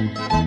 Música